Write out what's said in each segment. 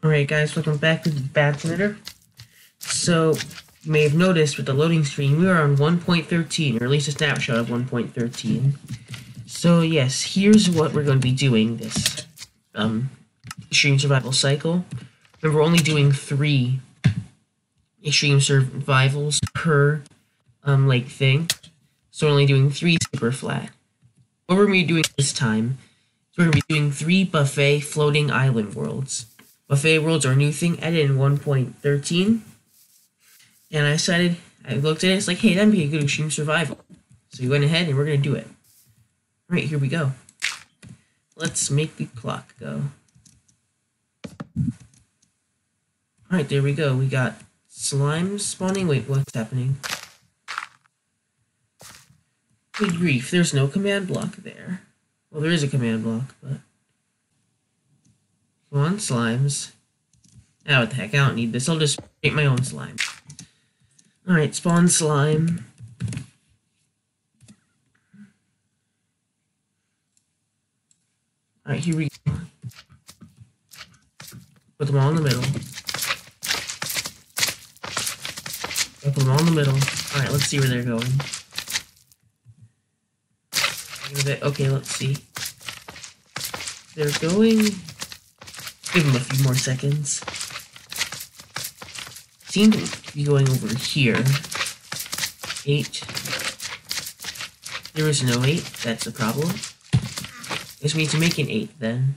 Alright guys, welcome back to the Bad Badminator. So, you may have noticed with the loading screen, we are on 1.13, or at least a snapshot of 1.13. So yes, here's what we're going to be doing this um, extreme survival cycle. Remember, we're only doing three extreme survivals per um, like thing. So we're only doing three super flat. What we're going to be doing this time is we're going to be doing three buffet floating island worlds. Buffet Worlds are a new thing added in 1.13. And I decided, I looked at it, it's like, hey, that'd be a good extreme survival. So we went ahead and we're going to do it. Alright, here we go. Let's make the clock go. Alright, there we go. We got slime spawning. Wait, what's happening? Good grief, there's no command block there. Well, there is a command block, but... On, slimes. Ah, what the heck, I don't need this. I'll just make my own slime. Alright, spawn slime. Alright, here we go. Put them all in the middle. Put them all in the middle. Alright, let's see where they're going. Okay, let's see. They're going Give him a few more seconds. Seem to be going over here. Eight. There is no eight. That's a problem. Guess we need to make an eight then.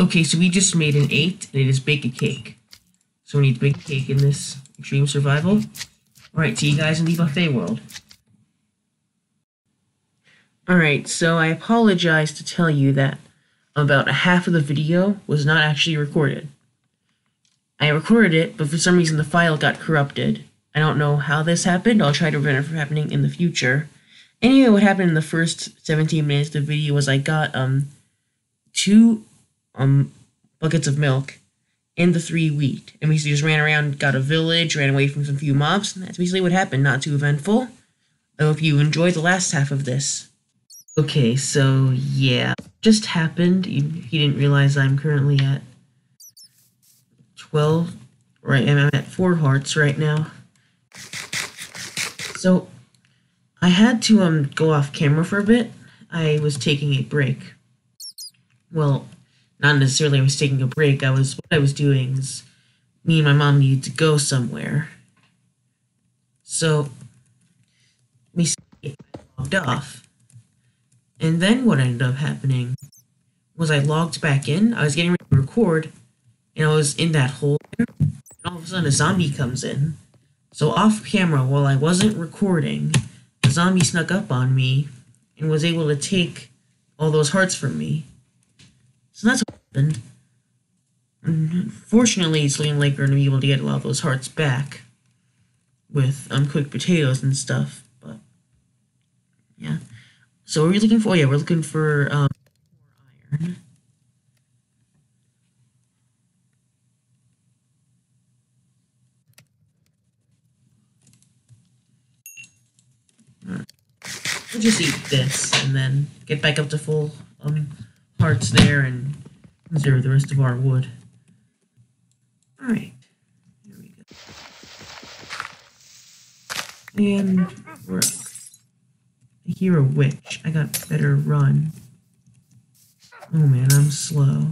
Okay, so we just made an 8, and it is bake a cake. So we need to bake a cake in this extreme survival. Alright, see you guys in the buffet world. Alright, so I apologize to tell you that about a half of the video was not actually recorded. I recorded it, but for some reason the file got corrupted. I don't know how this happened. I'll try to prevent it from happening in the future. Anyway, what happened in the first 17 minutes of the video was I got um two um, buckets of milk and the three wheat. And we just ran around, got a village, ran away from some few mobs, and that's basically what happened. Not too eventful. I hope you enjoyed the last half of this. Okay, so yeah, just happened. You, you didn't realize I'm currently at 12, right? I'm at 4 hearts right now. So, I had to um go off camera for a bit. I was taking a break. Well, not necessarily I was taking a break. I was what I was doing is me and my mom needed to go somewhere. So we logged off. And then what ended up happening was I logged back in. I was getting ready to record, and I was in that hole and all of a sudden a zombie comes in. So off camera, while I wasn't recording, the zombie snuck up on me and was able to take all those hearts from me. So that's what happened. Fortunately, it's looking like we're going to be able to get a lot of those hearts back with um, cooked potatoes and stuff. But, yeah. So what are we looking for? Yeah, we're looking for um, iron. We'll just eat this and then get back up to full um, parts there and zero the rest of our wood. Alright. Here we go. And work. I hear a witch. I got better run. Oh man, I'm slow.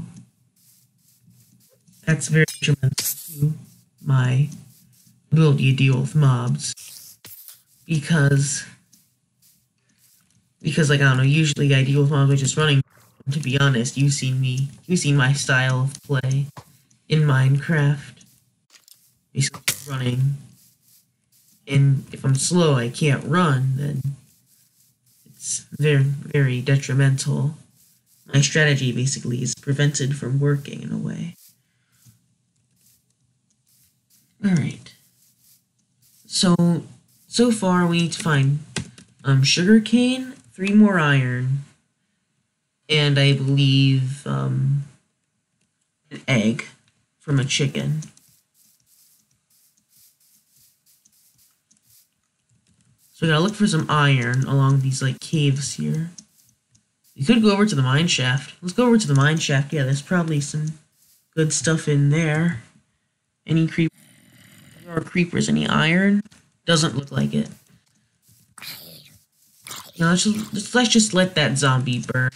That's very detrimental to my ability to deal with mobs. Because because like I don't know, usually I deal with mobs by just running to be honest, you've seen me, you've seen my style of play in Minecraft. Basically running. And if I'm slow, I can't run, then it's very, very detrimental. My strategy basically is prevented from working in a way. Alright. So, so far we need to find um, sugar cane, three more iron, and I believe um, an egg from a chicken. So we gotta look for some iron along these like caves here. We could go over to the mine shaft. Let's go over to the mine shaft. Yeah, there's probably some good stuff in there. Any creep or creepers, any iron? Doesn't look like it. Now let's just, let's just let that zombie burn.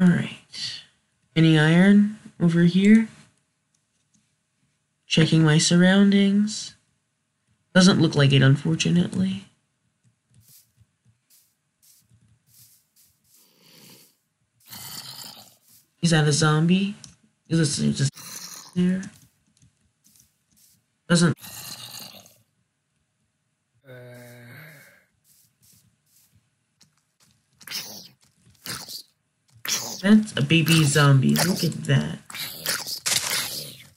Alright. Any iron over here? Checking my surroundings. Doesn't look like it, unfortunately. Is that a zombie? Is this just there? Doesn't. That's a baby zombie. Look at that.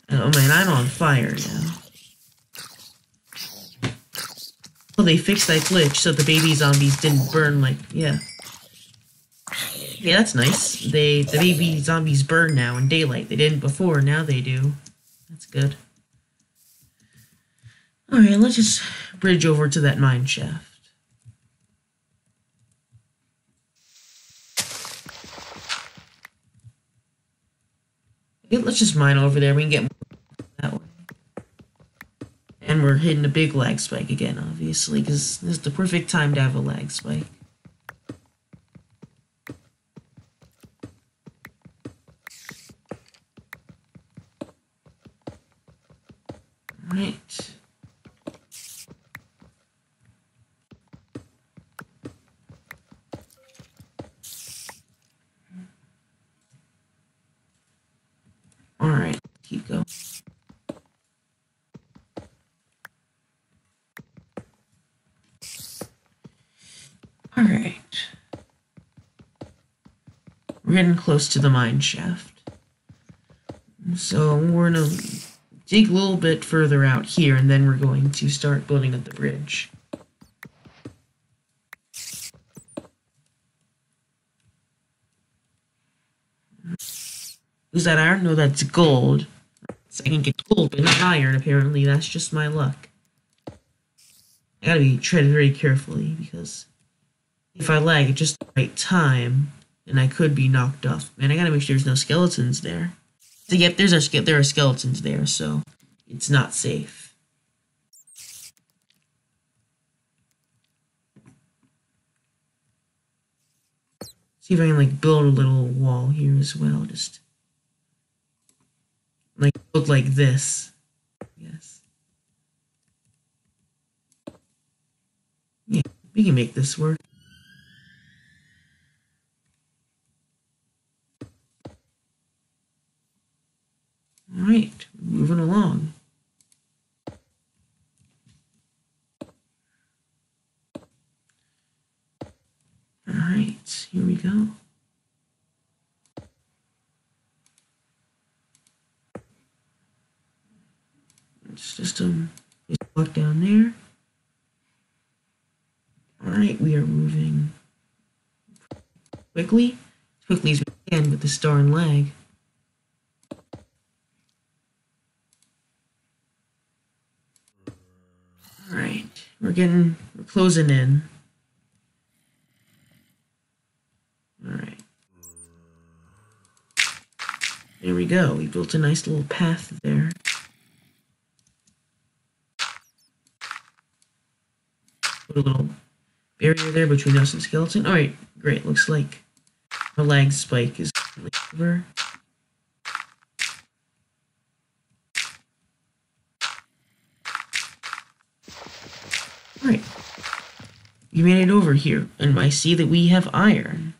Oh man, I'm on fire now. Well, they fixed that glitch so the baby zombies didn't burn like, yeah. Yeah, that's nice. They the baby zombies burn now in daylight. They didn't before, now they do. That's good. Alright, let's just bridge over to that mine shaft. Let's just mine over there. We can get that way. And we're hitting a big lag spike again, obviously, because this is the perfect time to have a lag spike. Right. Alright, keep going. Alright. Close to the mine shaft. So we're gonna dig a little bit further out here and then we're going to start building up the bridge. Is that iron? No, that's gold. So I can get gold, but not iron, apparently. That's just my luck. I gotta be treaded very carefully, because if I lag at just the right time, then I could be knocked off. Man, I gotta make sure there's no skeletons there. So, yep, there's a, there are skeletons there, so it's not safe. See if I can, like, build a little wall here as well, just like look like this. Yes. Yeah, we can make this work. All right, moving along. All right, here we go. Um, just walk down there. All right, we are moving quickly, quickly as we can with the star and lag. All right, we're getting, we're closing in. All right. There we go. We built a nice little path there. Put a little barrier there between us and skeleton. Alright, great. Looks like our lag spike is over. Alright. You made it over here, and I see that we have iron.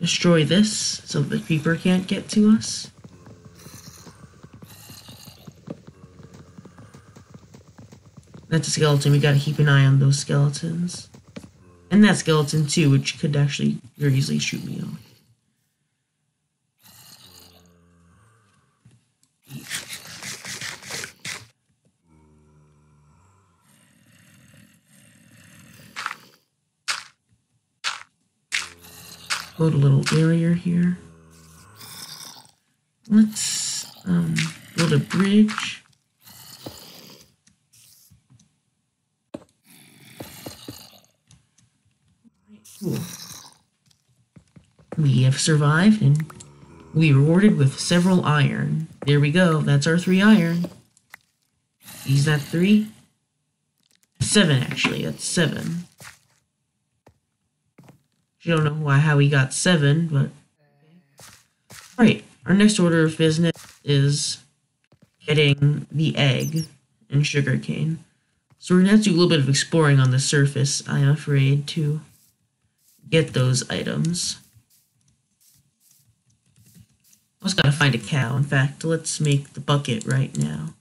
Destroy this so the creeper can't get to us. That's a skeleton. We gotta keep an eye on those skeletons. And that skeleton too, which could actually very easily shoot me off. Build a little area here. Let's um, build a bridge. We have survived and we rewarded with several iron. There we go. That's our three iron. Is that three? Seven, actually. That's seven. I don't know why how we got seven, but right. Our next order of business is getting the egg and sugarcane. So we're gonna have to do a little bit of exploring on the surface, I'm afraid, to get those items. I just gotta find a cow. In fact, let's make the bucket right now.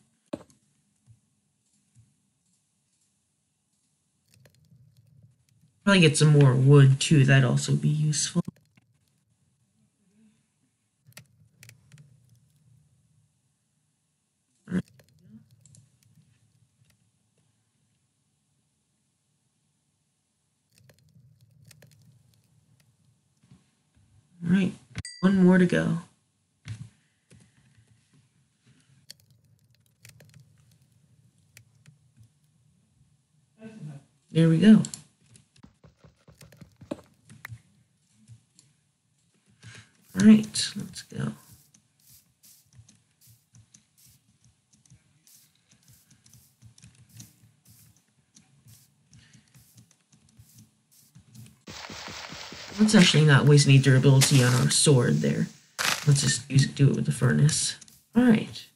Probably get some more wood too, that'd also be useful. Alright, one more to go. There we go. All let's go. Let's actually not waste any durability on our sword there. Let's just use do it with the furnace. Alright.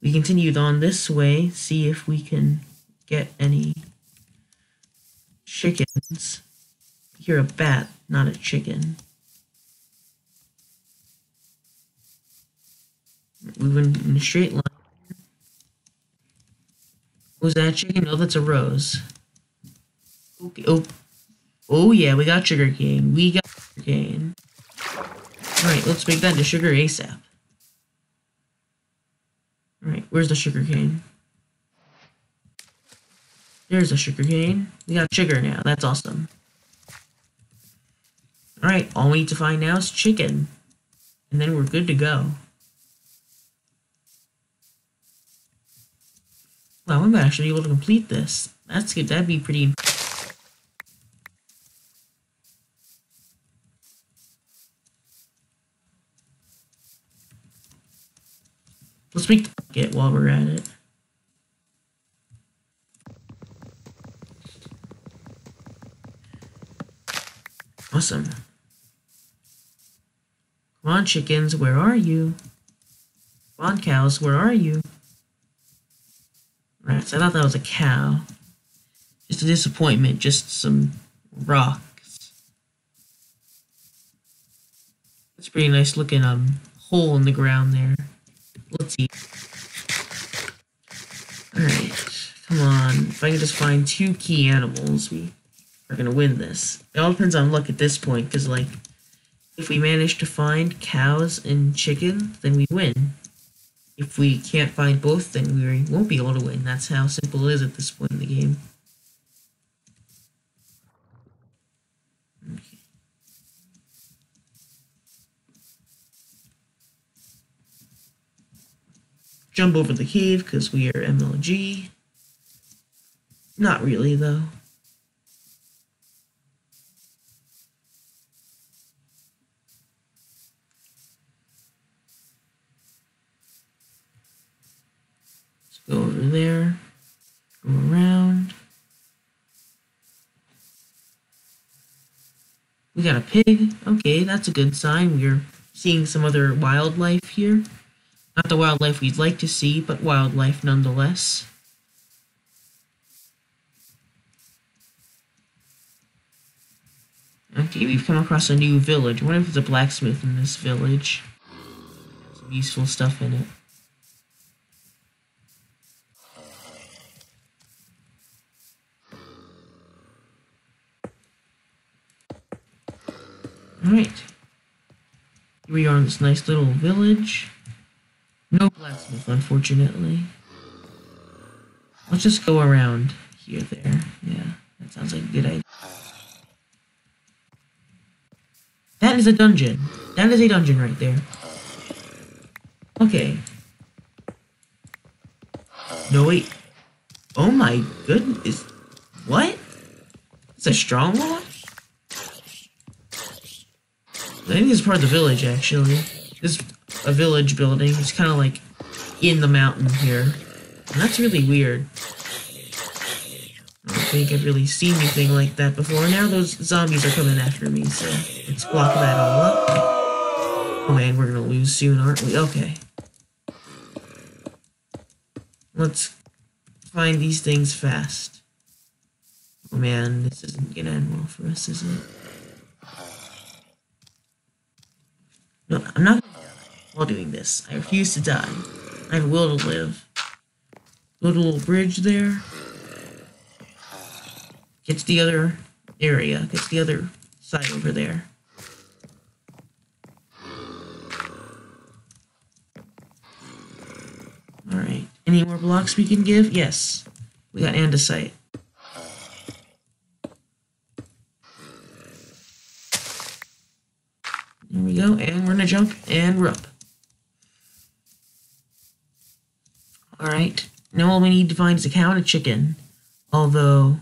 We continued on this way, see if we can get any chickens. You're a bat, not a chicken. Went in a straight line. Was that chicken? Oh, that's a rose. Okay. Oh, oh yeah, we got sugar cane. We got sugar cane. All right, let's make that into sugar ASAP. All right, where's the sugar cane? There's the sugar cane. We got sugar now. That's awesome. All right, all we need to find now is chicken, and then we're good to go. Wow, might actually able to complete this. That's good. That'd be pretty... Let's make bucket while we're at it. Awesome. Come on, chickens, where are you? Come on, cows, where are you? I thought that was a cow. Just a disappointment, just some rocks. It's pretty nice looking um hole in the ground there. Let's see. Alright, come on. If I can just find two key animals, we are gonna win this. It all depends on luck at this point, because like if we manage to find cows and chicken, then we win. If we can't find both, then we won't be able to win. That's how simple it is at this point in the game. Jump over the cave because we are MLG. Not really, though. Go over there. Go around. We got a pig. Okay, that's a good sign. We're seeing some other wildlife here. Not the wildlife we'd like to see, but wildlife nonetheless. Okay, we've come across a new village. Wonder if there's a blacksmith in this village. Some useful stuff in it. Alright. Here we are in this nice little village. No blacksmith, unfortunately. Let's just go around here, there. Yeah, that sounds like a good idea. That is a dungeon. That is a dungeon right there. Okay. No, wait. Oh my goodness. What? It's a strong one? I think is part of the village, actually. This is a village building. It's kind of like in the mountain here. And that's really weird. I don't think I've really seen anything like that before. Now those zombies are coming after me, so let's block that all up. Oh man, we're gonna lose soon, aren't we? Okay. Let's find these things fast. Oh man, this isn't gonna end well for us, is it? No, I'm not while doing this. I refuse to die. I have will to live. Build a little bridge there. Get to the other area. Get to the other side over there. Alright. Any more blocks we can give? Yes. We got andesite. There we go, and we're gonna jump, and we're up. Alright, now all we need to find is a cow and a chicken. Although,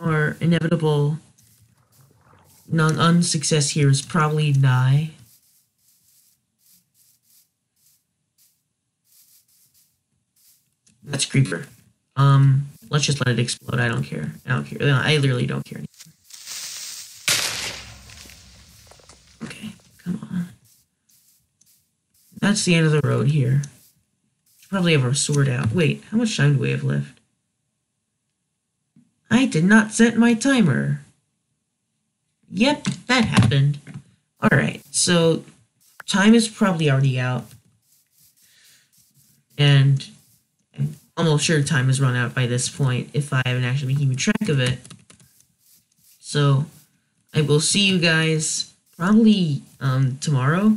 our inevitable non unsuccess here is probably die. That's creeper. Um, let's just let it explode. I don't care. I don't care. I literally don't care anymore. Okay, come on. That's the end of the road here. Probably have our sword out. Wait, how much time do we have left? I did not set my timer. Yep, that happened. Alright, so time is probably already out. And I'm almost sure time has run out by this point if I haven't actually been keeping track of it. So I will see you guys probably um, tomorrow.